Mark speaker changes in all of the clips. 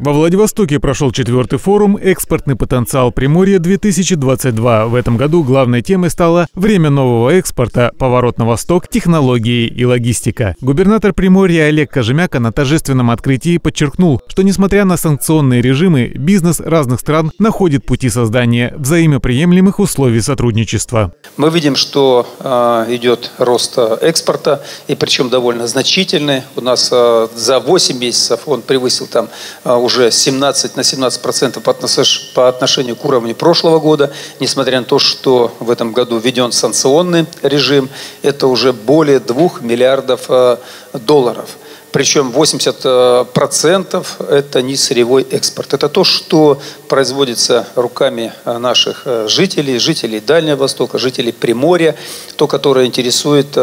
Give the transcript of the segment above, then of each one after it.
Speaker 1: Во Владивостоке прошел четвертый форум «Экспортный потенциал Приморья-2022». В этом году главной темой стало «Время нового экспорта. Поворот на восток. Технологии и логистика». Губернатор Приморья Олег Кожемяка на торжественном открытии подчеркнул, что несмотря на санкционные режимы, бизнес разных стран находит пути создания взаимоприемлемых условий сотрудничества.
Speaker 2: Мы видим, что э, идет рост э, экспорта, и причем довольно значительный. У нас э, за 8 месяцев он превысил там э, уже 17 на 17 процентов по отношению к уровню прошлого года, несмотря на то, что в этом году введен санкционный режим, это уже более 2 миллиардов э, долларов. Причем 80% это не сырьевой экспорт. Это то, что производится руками э, наших э, жителей, жителей Дальнего Востока, жителей Приморья, то, которое интересует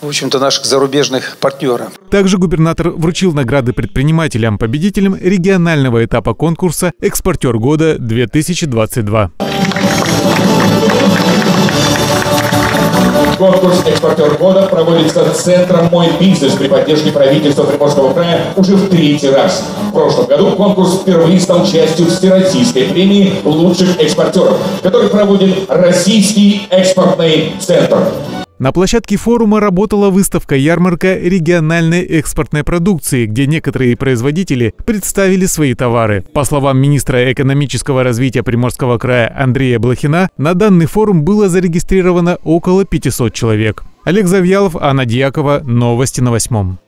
Speaker 2: в общем-то, наших зарубежных партнеров.
Speaker 1: Также губернатор вручил награды предпринимателям-победителям регионального этапа конкурса «Экспортер года-2022».
Speaker 3: Конкурс «Экспортер года» проводится Центром «Мой бизнес» при поддержке правительства Приморского края уже в третий раз. В прошлом году конкурс впервые стал частью Всероссийской премии лучших экспортеров, который проводит Российский экспортный центр.
Speaker 1: На площадке форума работала выставка-ярмарка региональной экспортной продукции, где некоторые производители представили свои товары. По словам министра экономического развития Приморского края Андрея Блохина, на данный форум было зарегистрировано около 500 человек. Олег Завьялов, Анна Дьякова. Новости на восьмом.